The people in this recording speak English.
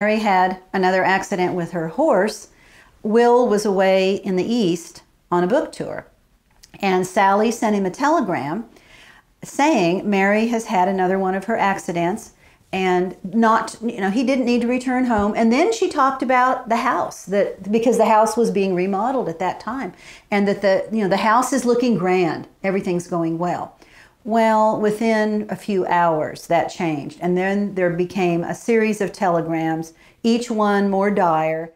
Mary had another accident with her horse. Will was away in the East on a book tour. And Sallie sent him a telegram saying Mary has had another one of her accidents and not you know he didn't need to return home and then she talked about the house that because the house was being remodeled at that time and that the you know the house is looking grand everything's going well well within a few hours that changed. And then there became a series of telegrams each one more dire